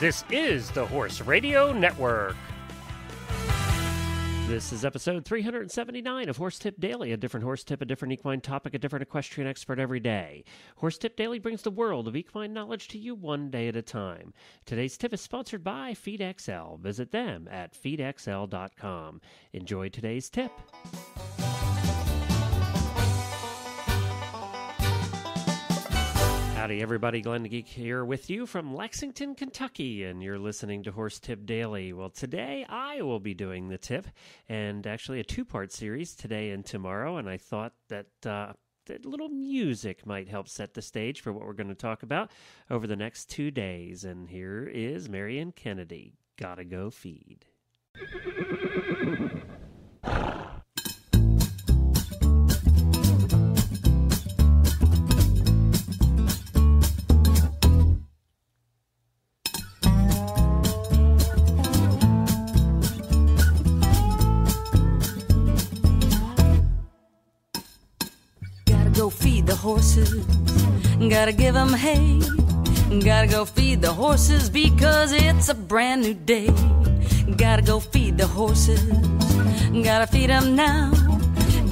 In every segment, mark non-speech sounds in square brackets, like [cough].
This is the Horse Radio Network. This is episode 379 of Horse Tip Daily, a different horse tip, a different equine topic, a different equestrian expert every day. Horse Tip Daily brings the world of equine knowledge to you one day at a time. Today's tip is sponsored by FeedXL. Visit them at feedxl.com. Enjoy today's tip. Howdy, everybody. Glenn Geek here with you from Lexington, Kentucky, and you're listening to Horse Tip Daily. Well, today I will be doing the tip, and actually a two part series today and tomorrow. And I thought that uh, that little music might help set the stage for what we're going to talk about over the next two days. And here is Marion Kennedy. Gotta go feed. [laughs] Gotta give them hay. Gotta go feed the horses because it's a brand new day. Gotta go feed the horses. Gotta feed them now.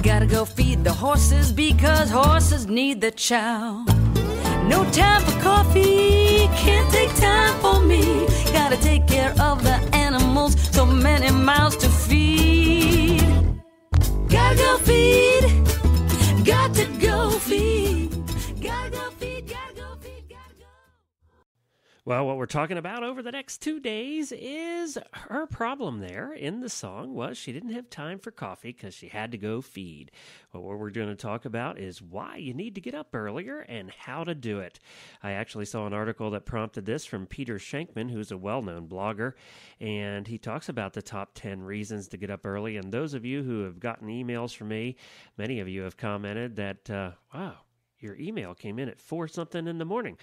Gotta go feed the horses because horses need the chow. No time for coffee, can't take time for me. Gotta take care of the animals, so many mouths to feed. Gotta go feed. Well, what we're talking about over the next two days is her problem there in the song was she didn't have time for coffee because she had to go feed. Well, what we're going to talk about is why you need to get up earlier and how to do it. I actually saw an article that prompted this from Peter Shankman, who's a well known blogger, and he talks about the top 10 reasons to get up early. And those of you who have gotten emails from me, many of you have commented that, uh, wow, your email came in at four something in the morning.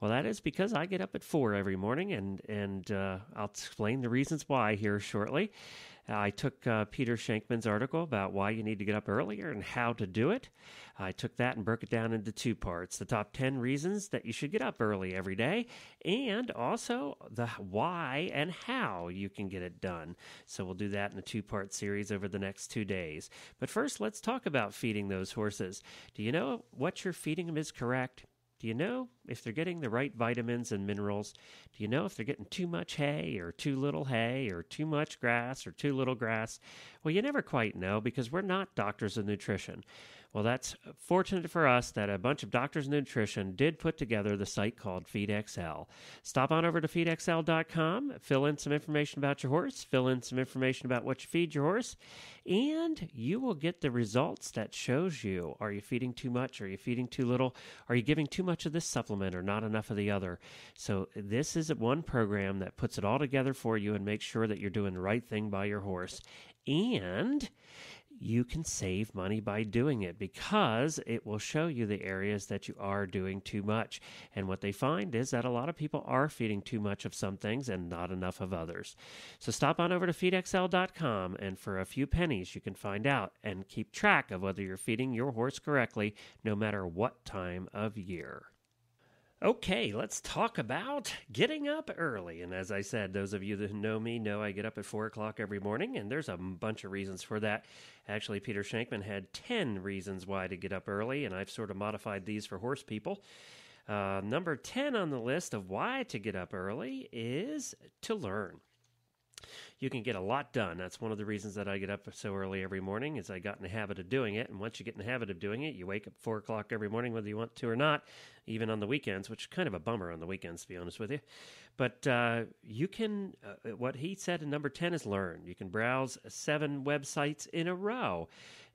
Well, that is because I get up at four every morning, and and uh, I'll explain the reasons why here shortly. I took uh, Peter Shankman's article about why you need to get up earlier and how to do it. I took that and broke it down into two parts the top 10 reasons that you should get up early every day, and also the why and how you can get it done. So we'll do that in a two part series over the next two days. But first, let's talk about feeding those horses. Do you know what you're feeding them is correct? Do you know if they're getting the right vitamins and minerals? Do you know if they're getting too much hay or too little hay or too much grass or too little grass? Well, you never quite know because we're not doctors of nutrition. Well, that's fortunate for us that a bunch of doctors of nutrition did put together the site called FeedXL. Stop on over to feedxl.com, fill in some information about your horse, fill in some information about what you feed your horse, and you will get the results that shows you are you feeding too much, are you feeding too little, are you giving too much of this supplement or not enough of the other. So this is one program that puts it all together for you and makes sure that you're doing the right thing by your horse. And you can save money by doing it because it will show you the areas that you are doing too much. And what they find is that a lot of people are feeding too much of some things and not enough of others. So stop on over to feedxl.com and for a few pennies you can find out and keep track of whether you're feeding your horse correctly no matter what time of year. Okay, let's talk about getting up early. And as I said, those of you that know me know I get up at four o'clock every morning, and there's a bunch of reasons for that. Actually, Peter Shankman had 10 reasons why to get up early, and I've sort of modified these for horse people. Uh, number 10 on the list of why to get up early is to learn you can get a lot done. That's one of the reasons that I get up so early every morning is I got in the habit of doing it. And once you get in the habit of doing it, you wake up four o'clock every morning, whether you want to or not, even on the weekends, which is kind of a bummer on the weekends, to be honest with you. But uh, you can, uh, what he said in number 10 is learn. You can browse seven websites in a row.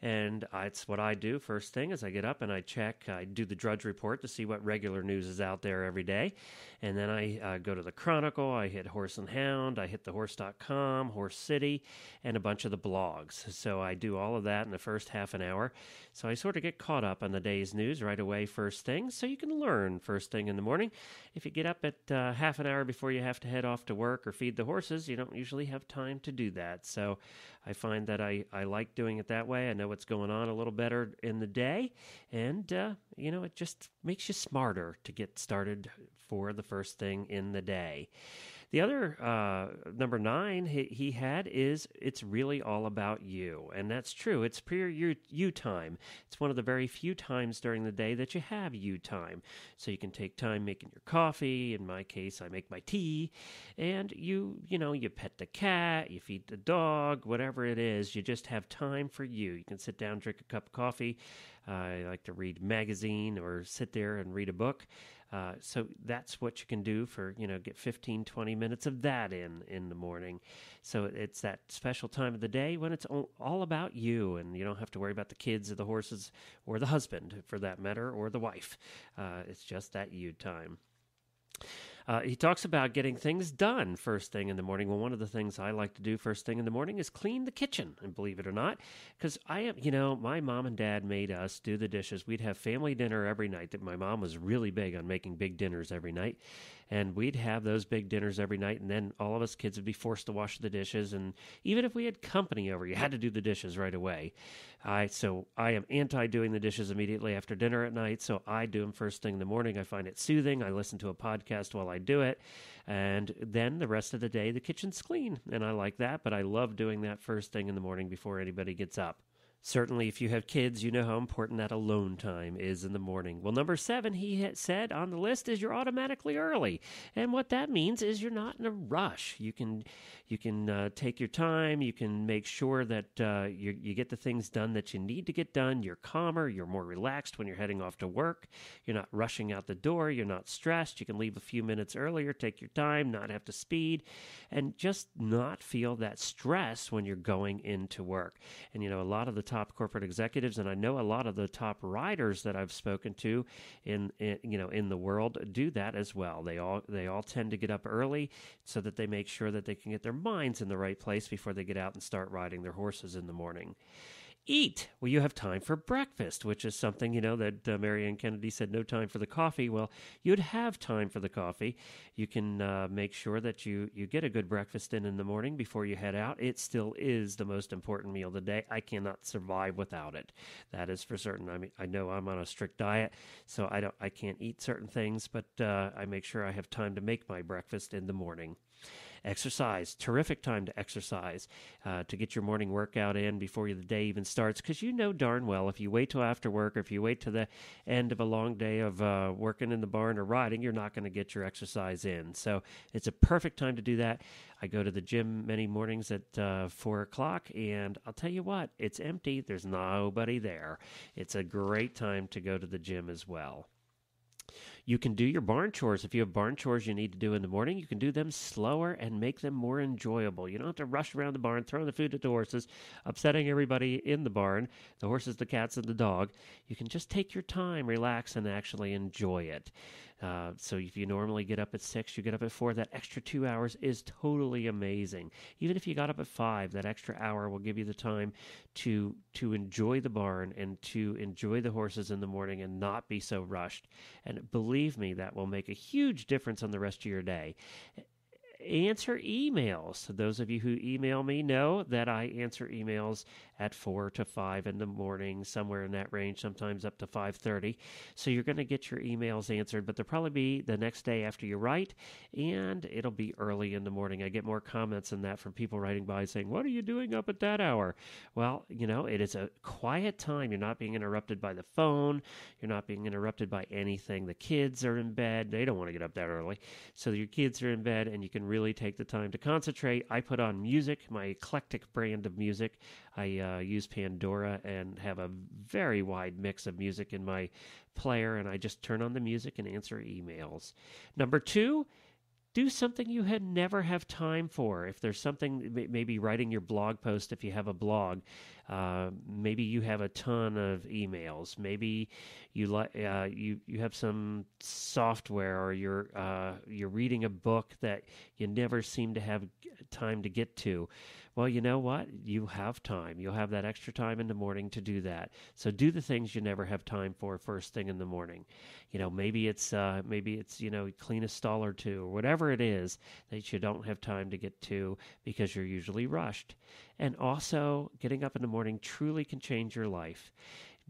And I, it's what I do first thing as I get up and I check, I do the Drudge Report to see what regular news is out there every day. And then I uh, go to the Chronicle, I hit Horse and Hound, I hit thehorse.com, Horse City, and a bunch of the blogs. So I do all of that in the first half an hour. So I sort of get caught up on the day's news right away, first thing. So you can learn first thing in the morning. If you get up at uh, half an hour before you have to head off to work or feed the horses, you don't usually have time to do that. So I find that I, I like doing it that way. I know what's going on a little better in the day. And, uh, you know, it just makes you smarter to get started for the first thing in the day. The other uh, number nine he, he had is it's really all about you, and that's true. It's pure you, you time. It's one of the very few times during the day that you have you time, so you can take time making your coffee. In my case, I make my tea, and you you know you pet the cat, you feed the dog, whatever it is. You just have time for you. You can sit down, drink a cup of coffee. I like to read magazine or sit there and read a book. Uh, so that's what you can do for, you know, get 15, 20 minutes of that in in the morning. So it's that special time of the day when it's all about you and you don't have to worry about the kids or the horses or the husband for that matter or the wife. Uh, it's just that you time. Uh, he talks about getting things done first thing in the morning. Well, one of the things I like to do first thing in the morning is clean the kitchen, and believe it or not, because I am, you know, my mom and dad made us do the dishes. We'd have family dinner every night. That my mom was really big on making big dinners every night, and we'd have those big dinners every night and then all of us kids would be forced to wash the dishes and even if we had company over you had to do the dishes right away i so i am anti doing the dishes immediately after dinner at night so i do them first thing in the morning i find it soothing i listen to a podcast while i do it. And then the rest of the day the kitchen's clean. And i like that but i love doing that first thing in the morning before anybody gets up Certainly, if you have kids, you know how important that alone time is in the morning. Well, number seven, he said on the list, is you're automatically early, and what that means is you're not in a rush. You can you can uh, take your time. You can make sure that uh, you, you get the things done that you need to get done. You're calmer. You're more relaxed when you're heading off to work. You're not rushing out the door. You're not stressed. You can leave a few minutes earlier. Take your time, not have to speed, and just not feel that stress when you're going into work. And you know, a lot of the top corporate executives, and I know a lot of the top riders that I've spoken to in, in you know in the world do that as well. They all they all tend to get up early so that they make sure that they can get their minds in the right place before they get out and start riding their horses in the morning eat. Well, you have time for breakfast, which is something, you know, that uh, Marianne Kennedy said no time for the coffee. Well, you'd have time for the coffee. You can uh, make sure that you, you get a good breakfast in in the morning before you head out. It still is the most important meal of the day. I cannot survive without it. That is for certain. I mean, I know I'm on a strict diet, so I don't, I can't eat certain things, but uh, I make sure I have time to make my breakfast in the morning. Exercise, terrific time to exercise, uh, to get your morning workout in before the day even starts. Because you know darn well if you wait till after work or if you wait to the end of a long day of uh, working in the barn or riding, you're not going to get your exercise in. So it's a perfect time to do that. I go to the gym many mornings at uh, four o'clock, and I'll tell you what, it's empty. There's nobody there. It's a great time to go to the gym as well. You can do your barn chores. If you have barn chores you need to do in the morning, you can do them slower and make them more enjoyable. You don't have to rush around the barn, throwing the food at the horses, upsetting everybody in the barn the horses, the cats, and the dog. You can just take your time, relax, and actually enjoy it. Uh, so if you normally get up at six, you get up at four. That extra two hours is totally amazing. Even if you got up at five, that extra hour will give you the time to to enjoy the barn and to enjoy the horses in the morning and not be so rushed. And believe me, that will make a huge difference on the rest of your day answer emails. Those of you who email me know that I answer emails at 4 to 5 in the morning, somewhere in that range, sometimes up to 5:30. So you're going to get your emails answered, but they'll probably be the next day after you write, and it'll be early in the morning. I get more comments than that from people writing by saying, "What are you doing up at that hour?" Well, you know, it is a quiet time. You're not being interrupted by the phone. You're not being interrupted by anything. The kids are in bed. They don't want to get up that early. So your kids are in bed and you can really take the time to concentrate. I put on music, my eclectic brand of music. I uh, use Pandora and have a very wide mix of music in my player, and I just turn on the music and answer emails. Number two, do something you had never have time for. If there's something, maybe writing your blog post if you have a blog, uh, maybe you have a ton of emails. Maybe you like uh, you you have some software, or you're uh, you're reading a book that you never seem to have time to get to. Well, you know what? You have time. You'll have that extra time in the morning to do that. So do the things you never have time for first thing in the morning. You know, maybe it's uh, maybe it's you know clean a stall or two or whatever it is that you don't have time to get to because you're usually rushed. And also, getting up in the morning truly can change your life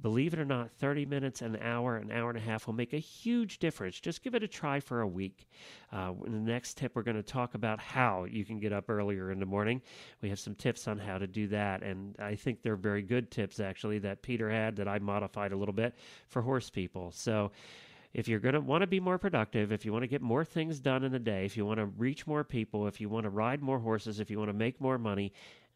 Believe it or not, 30 minutes, an hour, an hour and a half will make a huge difference. Just give it a try for a week. Uh, in the next tip, we're going to talk about how you can get up earlier in the morning. We have some tips on how to do that, and I think they're very good tips, actually, that Peter had that I modified a little bit for horse people. So, if you're going to want to be more productive, if you want to get more things done in a day, if you want to reach more people, if you want to ride more horses, if you want to make more money,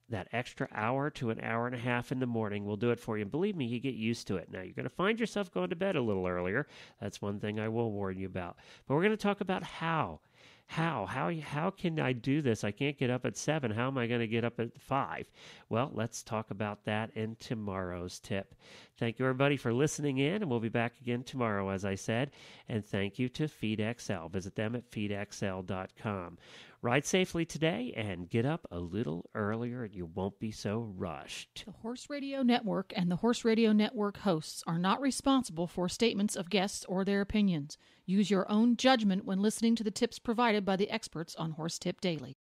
that extra hour to an hour and a half in the morning will do it for you. And believe me, you get used to it. Now, you're going to find yourself going to bed a little earlier. That's one thing I will warn you about. But we're going to talk about how. How? How how can I do this? I can't get up at 7. How am I going to get up at 5? Well, let's talk about that in tomorrow's tip. Thank you everybody for listening in and we'll be back again tomorrow as I said. And thank you to FeedXL. Visit them at feedxl.com. Ride safely today and get up a little earlier and you won't be so rushed. The Horse Radio Network and the Horse Radio Network hosts are not responsible for statements of guests or their opinions. Use your own judgment when listening to the tips provided by the experts on Horse Tip Daily.